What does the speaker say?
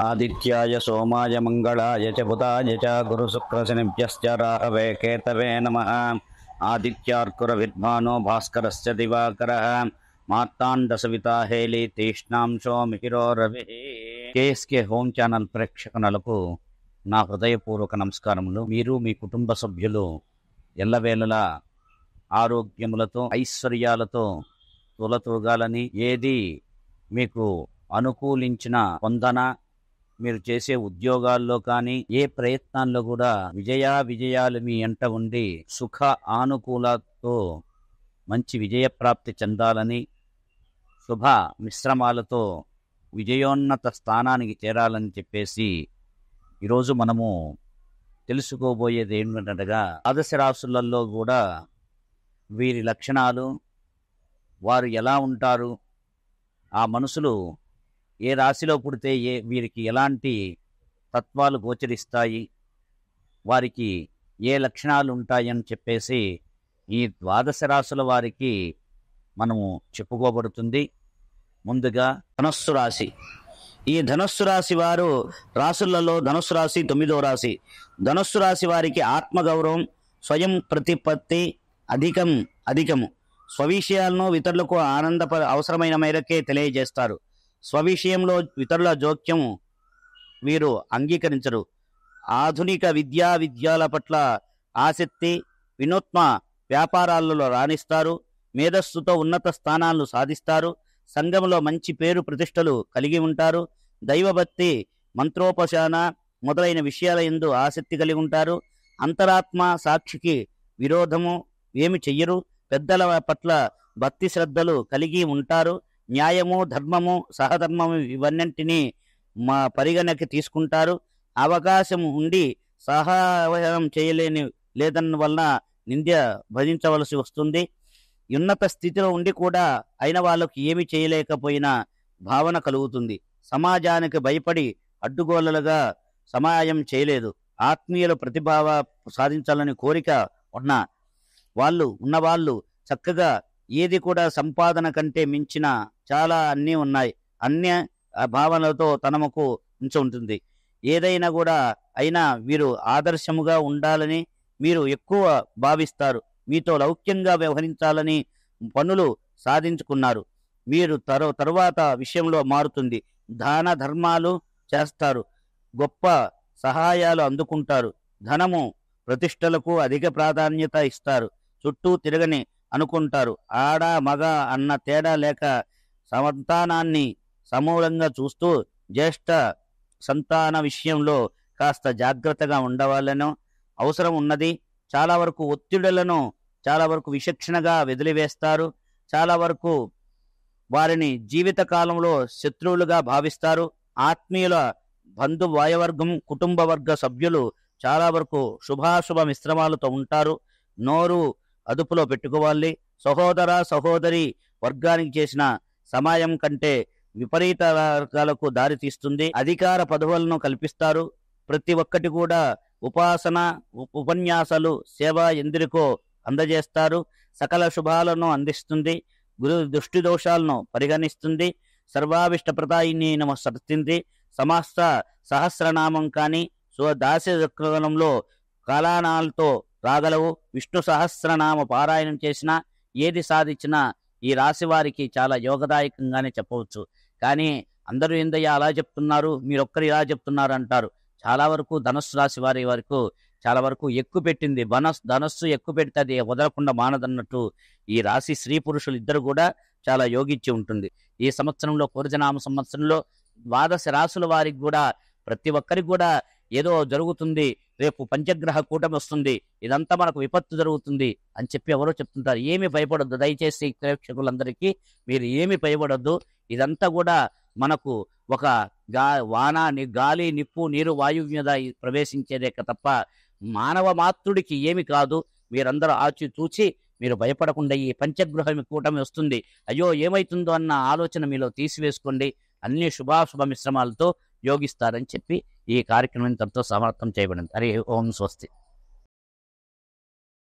ఆదిత్యాయ సోమాయ మంగళాయ చ బుధాయ చ గురుశుక్రశనిభ్యశ్చ రాహవే కేతవే నమ. ఆదిత్యార్కుర విద్వానో భాస్కరస్య దివాకర. మార్తాండ సవితా హేలి తీష్ణాంశో మిహిరో రవి. కేఎస్కే హోమ్ ఛానల్ ప్రేక్షకులకు నా హృదయపూర్వక నమస్కారములు. మీరు మీ కుటుంబ సభ్యులు ఎల్లవేళలా ఆరోగ్యములతో ఐశ్వర్యాలతో తులతూగాలని ఏది మీకు అనుకూలించిన పొందన మీరు చేసే ఉద్యోగాల్లో కానీ ఏ ప్రయత్నాల్లో కూడా విజయా విజయాలు మీ ఎంట ఉండి సుఖ ఆనుకూలతో మంచి విజయప్రాప్తి చెందాలని శుభ మిశ్రమాలతో విజయోన్నత స్థానానికి చేరాలని చెప్పేసి ఈరోజు మనము తెలుసుకోబోయేది ఏమిటనగా ఆదర్శ రాసులలో కూడా వీరి లక్షణాలు వారు ఎలా ఉంటారు ఆ మనుషులు ఏ రాశిలో పుడితే ఏ వీరికి ఎలాంటి తత్వాలు గోచరిస్తాయి? వారికి ఏ లక్షణాలు ఉంటాయని చెప్పేసి ఈ ద్వాదశ రాశుల వారికి మనము చెప్పుకోబడుతుంది. ముందుగా ధనస్సు రాశి. ఈ ధనస్సు రాశి వారు రాసులలో ధనస్సు రాశి తొమ్మిదో రాశి. ధనస్సు రాశి వారికి ఆత్మగౌరవం స్వయం ప్రతిపత్తి అధికం అధికము. స్వవిషయాలను ఇతరులకు ఆనందప అవసరమైన మేరకే తెలియజేస్తారు. స్వవిషయంలో ఇతరుల జోక్యం వీరు అంగీకరించరు. ఆధునిక విద్యా విద్యాల పట్ల ఆసక్తి వినూత్న వ్యాపారాలలో రాణిస్తారు. మేధస్సుతో ఉన్నత స్థానాలను సాధిస్తారు. సంఘంలో మంచి పేరు ప్రతిష్టలు కలిగి ఉంటారు. దైవభక్తి మంత్రోపశాన మొదలైన విషయాల ఎందు ఆసక్తి కలిగి ఉంటారు. అంతరాత్మ సాక్షికి విరోధము ఏమి చెయ్యరు. పెద్దల పట్ల భక్తి శ్రద్ధలు కలిగి ఉంటారు. న్యాయము ధర్మము సహధర్మము ఇవన్నింటినీ మా పరిగణకి తీసుకుంటారు. అవకాశం ఉండి సహాయం చేయలేని లేదన్న వలన నింద్య భజించవలసి వస్తుంది. ఉన్నత స్థితిలో ఉండి కూడా అయిన వాళ్ళకి ఏమి చేయలేకపోయినా భావన కలుగుతుంది. సమాజానికి భయపడి అడ్డుగోలలుగా సమాయం చేయలేదు. ఆత్మీయుల ప్రతిభావ సాధించాలని కోరిక ఉన్న వాళ్ళు ఉన్నవాళ్ళు చక్కగా ఏది కూడా సంపాదన కంటే మించిన చాలా అన్నీ ఉన్నాయి. అన్య భావనలతో తనముకు ఉంచి ఉంటుంది. ఏదైనా కూడా అయినా వీరు ఆదర్శముగా ఉండాలని మీరు ఎక్కువ భావిస్తారు. మీతో లౌక్యంగా వ్యవహరించాలని పనులు సాధించుకున్నారు. మీరు తరు తరువాత విషయంలో మారుతుంది. దాన ధర్మాలు చేస్తారు. గొప్ప సహాయాలు అందుకుంటారు. ధనము ప్రతిష్టలకు అధిక ప్రాధాన్యత ఇస్తారు. చుట్టూ తిరగని అనుకుంటారు. ఆడ మగ అన్న తేడా లేక సంతానాన్ని సమూలంగా చూస్తూ జ్యేష్ఠ సంతాన విషయంలో కాస్త జాగ్రత్తగా ఉండవాలను. అవసరం ఉన్నది చాలా వరకు ఒత్తిడులను చాలా వరకు విచక్షణగా వెదిలివేస్తారు. చాలా వరకు వారిని జీవితకాలంలో శత్రువులుగా భావిస్తారు. ఆత్మీయుల బంధు వాయవర్గం కుటుంబ వర్గ సభ్యులు చాలా వరకు శుభాశుభ మిశ్రమాలతో ఉంటారు. నోరు అదుపులో పెట్టుకోవాలి. సహోదర సహోదరి వర్గానికి చేసిన సమాయం కంటే విపరీత వర్గాలకు దారి తీస్తుంది. అధికార పదవులను కల్పిస్తారు. ప్రతి ఒక్కటి కూడా ఉపాసన ఉపన్యాసాలు సేవ ఎందరికో అందజేస్తారు. సకల శుభాలను అందిస్తుంది. గురు దృష్టి దోషాలను పరిగణిస్తుంది. సర్వావిష్ట ప్రదాయిని సర్తింది సమస్త సహస్రనామం కానీ స్వదాస్యంలో కాలానాలతో రాగలవు విష్ణు సహస్రనామ పారాయణం చేసినా ఏది సాధించినా ఈ రాశి వారికి చాలా యోగదాయకంగానే చెప్పవచ్చు. కానీ అందరూ ఏందయ్యా అలా చెప్తున్నారు? మీరొక్కరు ఇలా చెప్తున్నారు అంటారు. చాలా వరకు ధనస్సు రాశి వారి వరకు చాలా వరకు ఎక్కువ పెట్టింది. బనస్ ధనస్సు ఎక్కువ పెడితే అది వదలకుండా మానదన్నట్టు ఈ రాశి స్త్రీ పురుషులు ఇద్దరు కూడా చాలా యోగిచ్చి ఉంటుంది. ఈ సంవత్సరంలో పూర్వజనామ సంవత్సరంలో ద్వాదశ రాసుల వారికి కూడా ప్రతి ఒక్కరికి కూడా ఏదో జరుగుతుంది రేపు పంచగ్రహ కూటమి వస్తుంది ఇదంతా మనకు విపత్తు జరుగుతుంది అని చెప్పి ఎవరో చెప్తుంటారు. ఏమి భయపడొద్దు. దయచేసి ప్రేక్షకులందరికీ మీరు ఏమి భయపడొద్దు. ఇదంతా కూడా మనకు ఒక గా వాన ని- గాలి నిప్పు నీరు వాయువు మీద ప్రవేశించేదే తప్ప మానవ మాతృడికి ఏమి కాదు. మీరందరూ ఆచి చూచి మీరు భయపడకుండా ఈ పంచగ్రహం కూటమి వస్తుంది. అయ్యో ఏమైతుందో అన్న ఆలోచన మీలో తీసివేసుకోండి. అన్ని శుభాశుభ మిశ్రమాలతో యోగిస్తారని చెప్పి ఈ కార్యక్రమం తనతో సమర్థం చేయబడింది. హరి ఓం స్వస్తి.